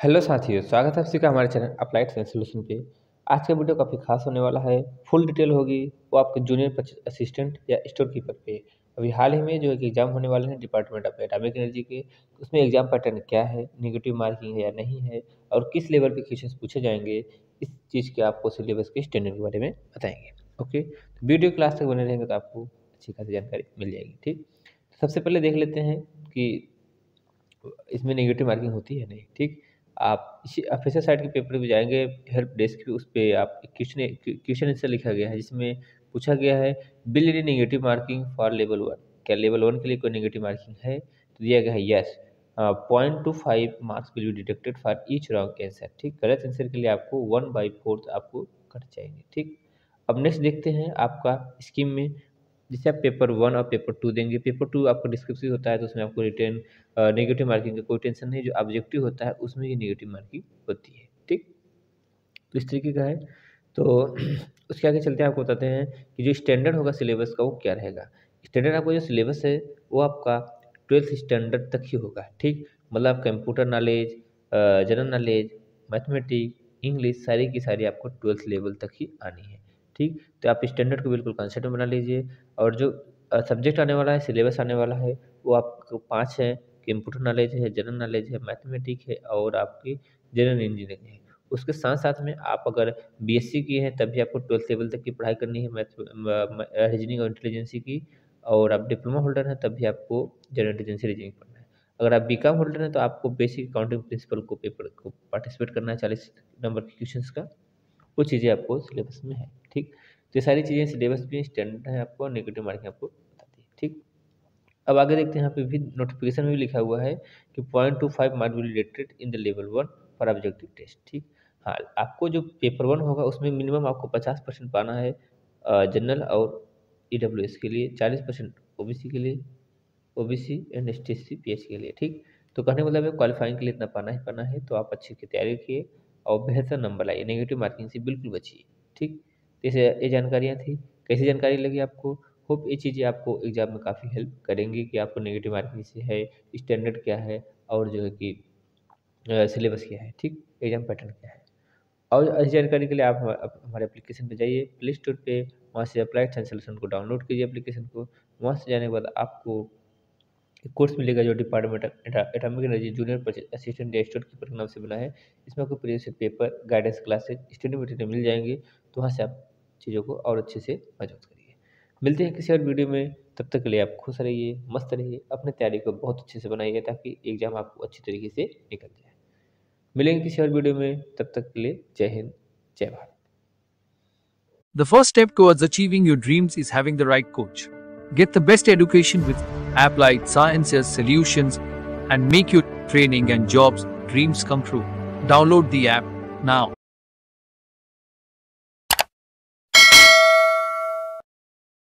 Hello साथियों, स्वागत है आपका का हमारे चैनल अप्लाइड साइंस सोल्यूशन पे। आज का वीडियो काफ़ी खास होने वाला है। फुल डिटेल होगी वो आपके जूनियर असिस्टेंट या स्टोर कीपर पे। अभी हाल ही में जो एक एग्ज़ाम होने वाले हैं डिपार्टमेंट ऑफ़ एटॉमिक एनर्जी के, उसमें एग्ज़ाम पैटर्न क्या है निगेटिव मार्किंग है या नहीं है, और किस लेवल पे क्वेश्चन पूछे जाएँगे, इस चीज़ के आपको सिलेबस के स्टैंडर्ड के बारे में बताएँगे। ओके तो वीडियो क्लास तक बने रहेंगे तो आपको अच्छी खासी जानकारी मिल जाएगी, ठीक? सबसे पहले देख लेते हैं कि इसमें नेगेटिव मार्किंग होती है नहीं, ठीक? आप इसी ऑफिसर साइड के पेपर पे जाएँगे हेल्प डेस्क उस पर आप क्वेश्चन क्वेश्चन आंसर लिखा गया है, जिसमें पूछा गया है, will any negative marking for level one क्या लेवल वन के लिए कोई नेगेटिव मार्किंग है? तो दिया गया है yes point two five marks will be detected for each wrong answer ठीक, गलत आंसर के लिए आपको वन बाई फोर्थ आपको कट जाएँगे. ठीक, अब नेक्स्ट देखते हैं आपका स्कीम में जैसे आप पेपर वन और पेपर टू देंगे पेपर टू आपका डिस्क्रिप्टिव होता है तो उसमें आपको रिटर्न नेगेटिव मार्किंग का कोई टेंशन नहीं, जो ऑब्जेक्टिव होता है, उसमें ही नेगेटिव मार्किंग होती है, ठीक? तो इस तरीके का है। तो उसके आगे चलते हैं, आपको बताते हैं कि जो स्टैंडर्ड होगा सिलेबस का, वो क्या रहेगा? स्टैंडर्ड आपका जो सिलेबस है, वो आपका ट्वेल्थ स्टैंडर्ड तक ही होगा, ठीक? मतलब computer knowledge general knowledge mathematic English सारी की सारी आपको ट्वेल्थ लेवल तक ही आनी है। ठीक? तो आप स्टैंडर्ड को बिल्कुल कॉन्सेप्ट बना लीजिए। और जो सब्जेक्ट आने वाला है सिलेबस आने वाला है, वो आपको पाँच है कंप्यूटर नॉलेज है जनरल नॉलेज है मैथमेटिक है और आपकी जनरल इंजीनियरिंग है। उसके साथ साथ में आप अगर बीएससी की हैं, तब भी आपको ट्वेल्थ लेवल तक की पढ़ाई करनी है मैथ रीजनिंग और इंटेलिजेंसी की। और आप डिप्लोमा होल्डर हैं, तब भी आपको जनरल इंटेलिजेंसी रीजनिंग पढ़ना है। अगर आप बीकॉम होल्डर हैं तो आपको बेसिक अकाउंटिंग प्रिंसिपल को पेपर को पार्टिसिपेट करना है, चालीस नंबर के क्वेश्चन का। वो चीज़ें आपको सिलेबस में है, ठीक? तो ये सारी चीज़ें सिलेबस भी स्टैंडर्ड है आपको नेगेटिव मार्किंग आपको बताती है, ठीक? अब आगे देखते हैं, यहाँ पे भी नोटिफिकेशन में भी लिखा हुआ है कि point two five mark will related in the level one for objective test ठीक? हाँ आपको जो पेपर वन होगा, उसमें मिनिमम आपको पचास परसेंट पाना है जनरल और ई डब्ल्यू एस के लिए, चालीस परसेंट ओ बी सी के लिए O B C and S T S C P H के लिए, ठीक? तो कहने मतलब है क्वालिफाइंग के लिए इतना पाना ही पाना है तो आप अच्छे की तैयारी किए और बेहतर नंबर लाइए नेगेटिव मार्किंग से बिल्कुल बचिए, ठीक? जैसे ये जानकारियाँ थी। कैसी जानकारी लगी आपको? होप ये चीज़ें आपको एग्ज़ाम में काफ़ी हेल्प करेंगी कि आपको नेगेटिव मार्किंग से है स्टैंडर्ड क्या है और जो है कि सिलेबस क्या है, ठीक? एग्ज़ाम पैटर्न क्या है? और इस जानकारी के लिए आप हमारे एप्लीकेशन पर जाइए प्ले स्टोर पर वहाँ से अप्लाइड साइंस सोल्यूशन को डाउनलोड कीजिए एप्लीकेशन को। वहाँ से जाने के बाद आपको कोर्स मिलेगा जो department atomic energy junior assistant या स्टोर कीपर के नाम से बना है। इसमें आपको previous paper, guidance classes study material मिल जाएँगे। तो वहाँ से आप चीज़ों को और अच्छे से मज़बूत करिए। मिलते हैं किसी और वीडियो में। तब तक के लिए आप खुश रहिए, मस्त रहिए, अपने तैयारी को बहुत अच्छे से बनाइए ताकि एग्ज़ाम आपको अच्छी तरीके से निकल जाए। मिलेंगे किसी और वीडियो में। तब तक के लिए जय हिंद, जय Bharat. The first step towards achieving your dreams is having the right coach. Get the best education with applied sciences solutions and make your training and jobs dreams come true. Download the app now.